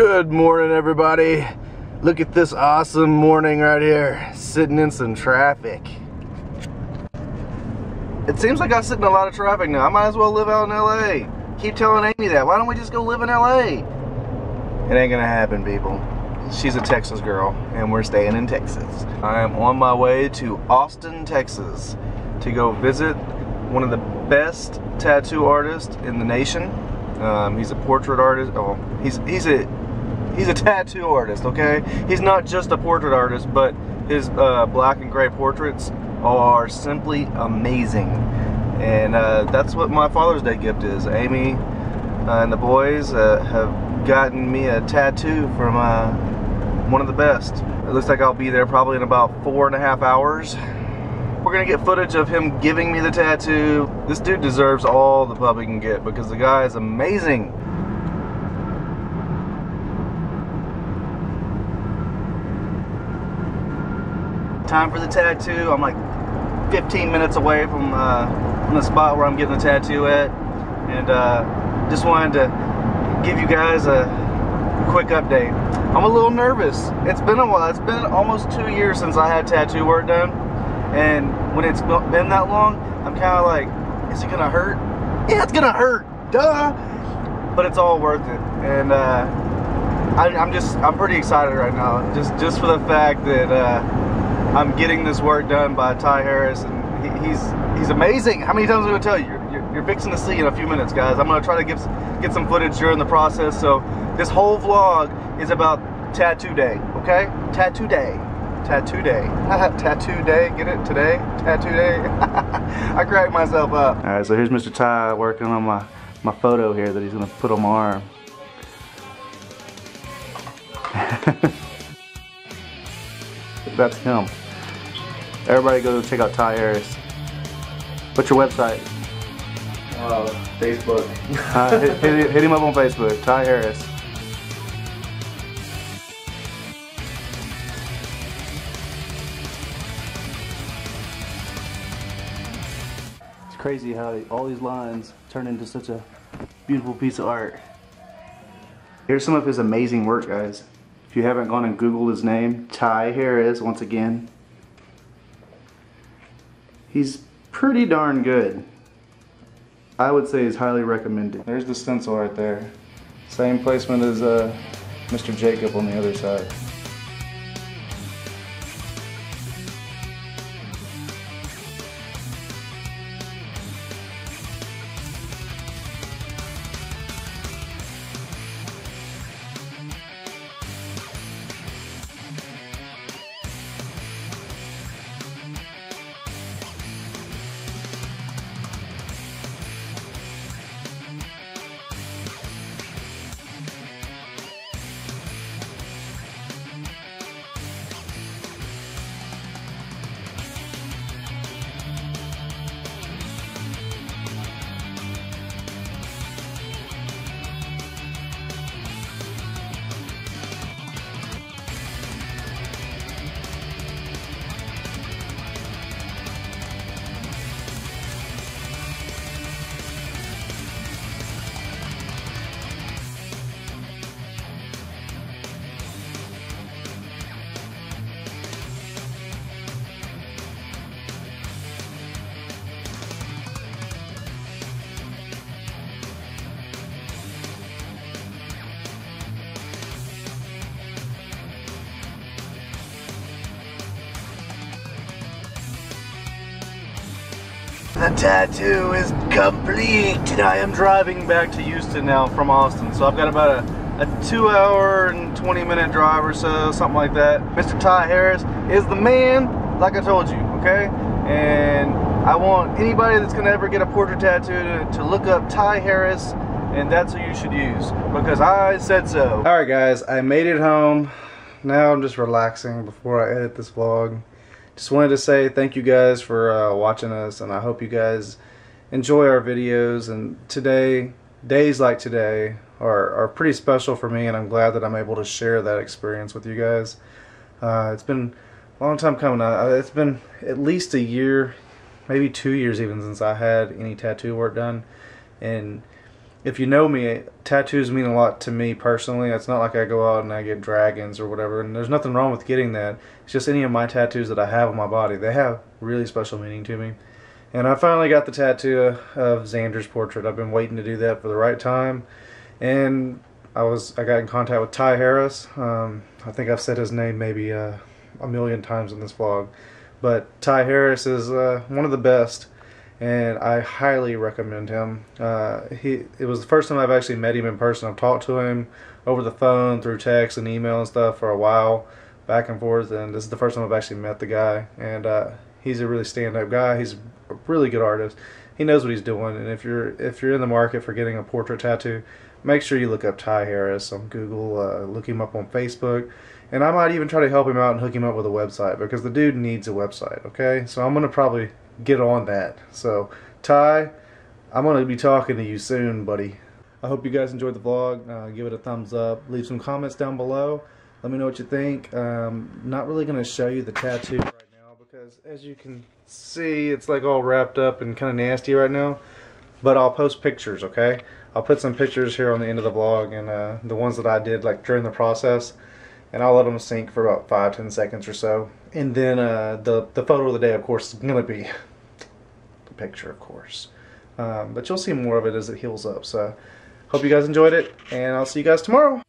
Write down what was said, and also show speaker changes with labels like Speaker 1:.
Speaker 1: Good morning, everybody. Look at this awesome morning right here, sitting in some traffic. It seems like I sit in a lot of traffic now. I might as well live out in LA. Keep telling Amy that. Why don't we just go live in LA? It ain't gonna happen, people. She's a Texas girl, and we're staying in Texas. I am on my way to Austin, Texas to go visit one of the best tattoo artists in the nation. Um, he's a portrait artist. Oh, he's he's a he's a tattoo artist. Okay, he's not just a portrait artist, but his uh, black and gray portraits are simply amazing. And uh, that's what my Father's Day gift is. Amy uh, and the boys uh, have gotten me a tattoo from uh, one of the best. It looks like I'll be there probably in about four and a half hours. We're gonna get footage of him giving me the tattoo. This dude deserves all the pub he can get because the guy is amazing. Time for the tattoo. I'm like 15 minutes away from, uh, from the spot where I'm getting the tattoo at. And uh, just wanted to give you guys a quick update. I'm a little nervous. It's been a while. It's been almost two years since I had tattoo work done. And when it's been that long, I'm kind of like, is it gonna hurt? Yeah, it's gonna hurt, duh. But it's all worth it. And uh, I, am just, I'm pretty excited right now. Just, just for the fact that uh, I'm getting this work done by Tye Harris, and he, he's, he's amazing. How many times am I gonna tell you? You're, you're, fixing to see in a few minutes, guys. I'm gonna try to get, get some footage during the process. So this whole vlog is about tattoo day, okay? Tattoo day tattoo day. tattoo day, get it today? Tattoo day. I cracked myself up. All right, so here's Mr. Tye working on my, my photo here that he's gonna put on my arm. That's him. Everybody go check out Tye Harris. What's your website?
Speaker 2: Uh, Facebook.
Speaker 1: uh, hit, hit, hit him up on Facebook, Tye Harris. It's crazy how all these lines turn into such a beautiful piece of art. Here's some of his amazing work, guys. If you haven't gone and Googled his name, Tye Harris, once again. He's pretty darn good. I would say he's highly recommended. There's the stencil right there. Same placement as uh, Mr. Jacob on the other side. The tattoo is complete. I am driving back to Houston now from Austin. So I've got about a, a two hour and 20 minute drive or so, something like that. Mr. Tye Harris is the man, like I told you, okay? And I want anybody that's gonna ever get a portrait tattoo to, to look up Tye Harris and that's who you should use because I said so. All right guys, I made it home. Now I'm just relaxing before I edit this vlog just wanted to say thank you guys for uh, watching us and I hope you guys enjoy our videos. And today days like today are, are pretty special for me and I'm glad that I'm able to share that experience with you guys. Uh, it's been a long time coming. Uh, it's been at least a year maybe two years even since I had any tattoo work done. And if you know me, tattoos mean a lot to me personally. It's not like I go out and I get dragons or whatever, and there's nothing wrong with getting that. It's just any of my tattoos that I have on my body, they have really special meaning to me. And I finally got the tattoo of Xander's portrait. I've been waiting to do that for the right time. And I was I got in contact with Tye Harris. Um, I think I've said his name maybe uh, a million times in this vlog. But Tye Harris is uh, one of the best and I highly recommend him. Uh, he it was the first time I've actually met him in person. I've talked to him over the phone, through text and email and stuff for a while, back and forth, and this is the first time I've actually met the guy. And uh, he's a really stand-up guy. He's a really good artist. He knows what he's doing. And if you're if you're in the market for getting a portrait tattoo, make sure you look up Tye Harris on Google. Uh, look him up on Facebook. And I might even try to help him out and hook him up with a website because the dude needs a website, okay? So I'm going to probably get on that. So, Tye, I'm going to be talking to you soon, buddy. I hope you guys enjoyed the vlog. Uh, give it a thumbs up. Leave some comments down below. Let me know what you think. Um, not really going to show you the tattoo right now because as you can see, it's like all wrapped up and kind of nasty right now. But I'll post pictures, okay? I'll put some pictures here on the end of the vlog and uh, the ones that I did like during the process and I'll let them sink for about five ten seconds or so and then uh, the the photo of the day of course is gonna be picture, of course. Um, but you'll see more of it as it heals up. So hope you guys enjoyed it, and I'll see you guys tomorrow.